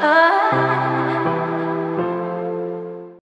Oh.